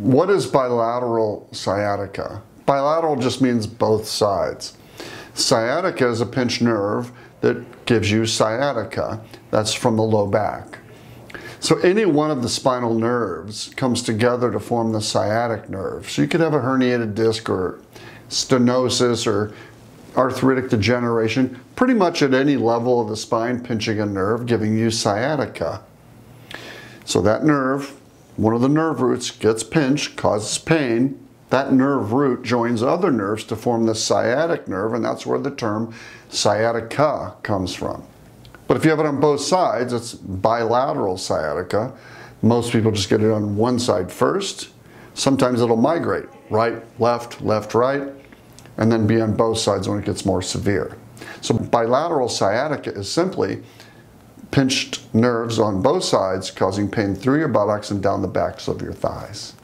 what is bilateral sciatica? Bilateral just means both sides. Sciatica is a pinched nerve that gives you sciatica. That's from the low back. So any one of the spinal nerves comes together to form the sciatic nerve. So you could have a herniated disc or stenosis or arthritic degeneration, pretty much at any level of the spine, pinching a nerve, giving you sciatica. So that nerve, one of the nerve roots, gets pinched, causes pain. That nerve root joins other nerves to form the sciatic nerve, and that's where the term sciatica comes from. But if you have it on both sides, it's bilateral sciatica. Most people just get it on one side first. Sometimes it'll migrate, right, left, left, right, and then be on both sides when it gets more severe. So bilateral sciatica is simply pinched nerves on both sides causing pain through your buttocks and down the backs of your thighs.